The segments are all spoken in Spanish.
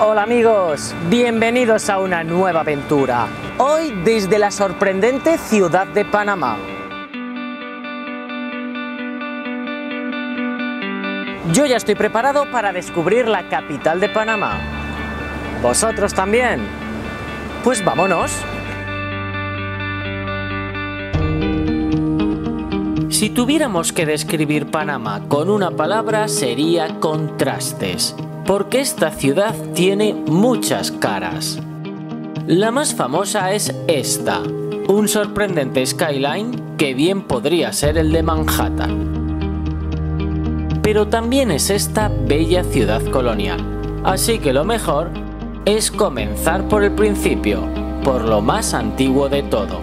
Hola amigos, bienvenidos a una nueva aventura. Hoy desde la sorprendente ciudad de Panamá. Yo ya estoy preparado para descubrir la capital de Panamá. ¿Vosotros también? Pues vámonos. Si tuviéramos que describir Panamá con una palabra sería contrastes, porque esta ciudad tiene muchas caras. La más famosa es esta, un sorprendente skyline que bien podría ser el de Manhattan. Pero también es esta bella ciudad colonial, así que lo mejor es comenzar por el principio, por lo más antiguo de todo.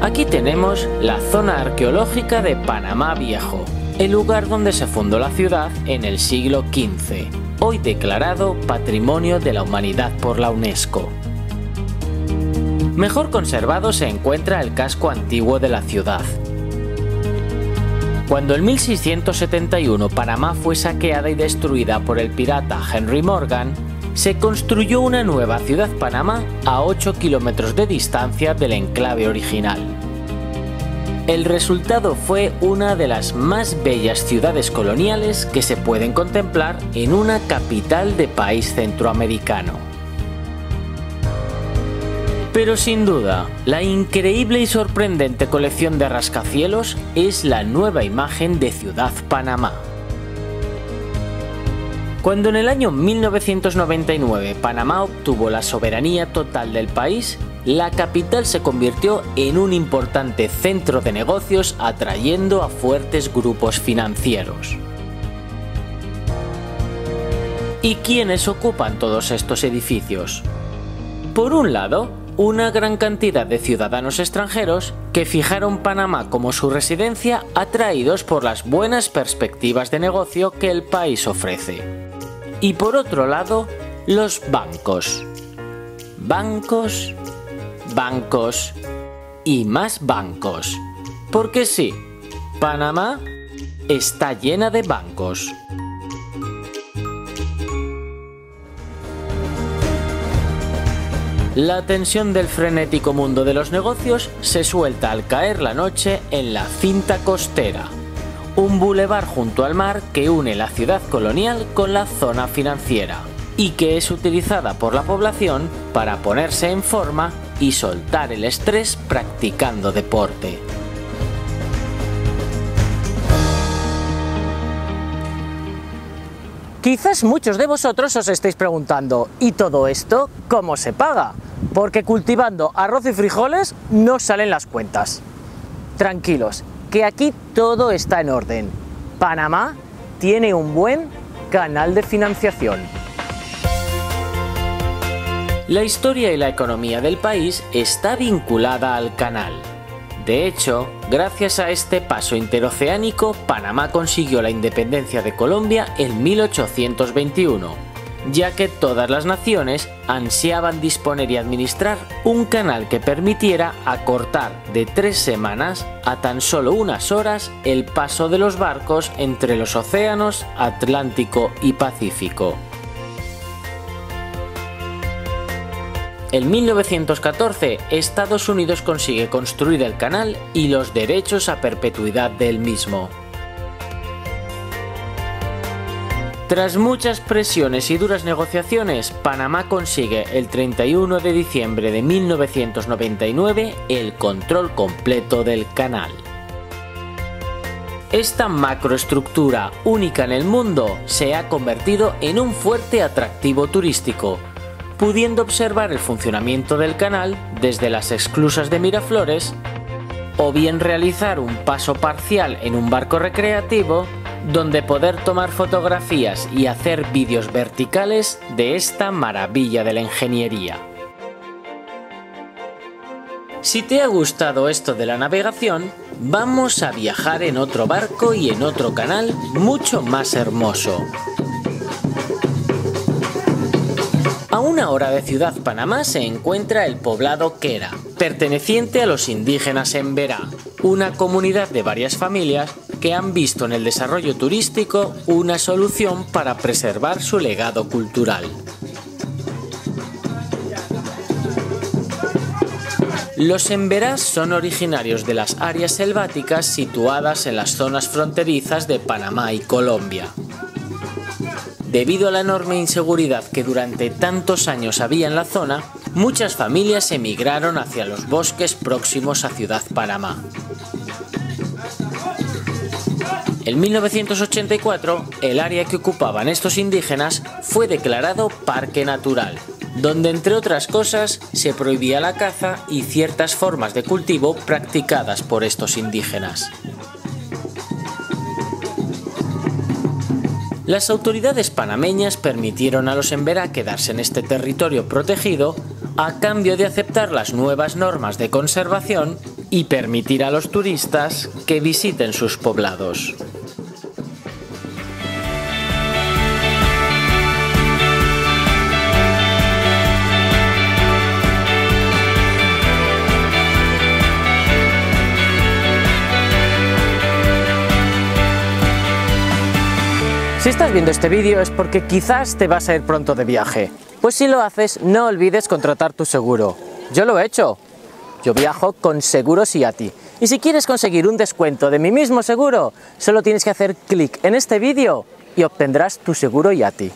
Aquí tenemos la zona arqueológica de Panamá Viejo, el lugar donde se fundó la ciudad en el siglo XV, hoy declarado Patrimonio de la Humanidad por la UNESCO. Mejor conservado se encuentra el casco antiguo de la ciudad. Cuando en 1671 Panamá fue saqueada y destruida por el pirata Henry Morgan, se construyó una nueva ciudad Panamá a 8 kilómetros de distancia del enclave original. El resultado fue una de las más bellas ciudades coloniales que se pueden contemplar en una capital de país centroamericano. Pero sin duda, la increíble y sorprendente colección de rascacielos es la nueva imagen de Ciudad Panamá. Cuando en el año 1999 Panamá obtuvo la soberanía total del país, la capital se convirtió en un importante centro de negocios atrayendo a fuertes grupos financieros. ¿Y quiénes ocupan todos estos edificios? Por un lado, una gran cantidad de ciudadanos extranjeros que fijaron Panamá como su residencia atraídos por las buenas perspectivas de negocio que el país ofrece y por otro lado los bancos. Bancos, bancos y más bancos. Porque sí, Panamá está llena de bancos. La tensión del frenético mundo de los negocios se suelta al caer la noche en la cinta costera un bulevar junto al mar que une la ciudad colonial con la zona financiera y que es utilizada por la población para ponerse en forma y soltar el estrés practicando deporte. Quizás muchos de vosotros os estéis preguntando, ¿y todo esto cómo se paga? Porque cultivando arroz y frijoles no salen las cuentas. Tranquilos, que aquí todo está en orden. Panamá tiene un buen canal de financiación. La historia y la economía del país está vinculada al canal. De hecho, gracias a este paso interoceánico, Panamá consiguió la independencia de Colombia en 1821 ya que todas las naciones ansiaban disponer y administrar un canal que permitiera acortar de tres semanas a tan solo unas horas el paso de los barcos entre los océanos Atlántico y Pacífico. En 1914, Estados Unidos consigue construir el canal y los derechos a perpetuidad del mismo. Tras muchas presiones y duras negociaciones, Panamá consigue el 31 de diciembre de 1999 el control completo del canal. Esta macroestructura única en el mundo se ha convertido en un fuerte atractivo turístico, pudiendo observar el funcionamiento del canal desde las exclusas de Miraflores o bien realizar un paso parcial en un barco recreativo donde poder tomar fotografías y hacer vídeos verticales de esta maravilla de la ingeniería. Si te ha gustado esto de la navegación, vamos a viajar en otro barco y en otro canal mucho más hermoso. una hora de Ciudad Panamá se encuentra el poblado Quera, perteneciente a los indígenas en una comunidad de varias familias que han visto en el desarrollo turístico una solución para preservar su legado cultural. Los emberás son originarios de las áreas selváticas situadas en las zonas fronterizas de Panamá y Colombia. Debido a la enorme inseguridad que durante tantos años había en la zona, muchas familias emigraron hacia los bosques próximos a Ciudad Panamá. En 1984, el área que ocupaban estos indígenas fue declarado Parque Natural, donde entre otras cosas se prohibía la caza y ciertas formas de cultivo practicadas por estos indígenas. Las autoridades panameñas permitieron a los Emberá quedarse en este territorio protegido a cambio de aceptar las nuevas normas de conservación y permitir a los turistas que visiten sus poblados. Si estás viendo este vídeo es porque quizás te vas a ir pronto de viaje. Pues si lo haces, no olvides contratar tu seguro. Yo lo he hecho. Yo viajo con Seguros IATI. Y si quieres conseguir un descuento de mi mismo seguro, solo tienes que hacer clic en este vídeo y obtendrás tu seguro IATI.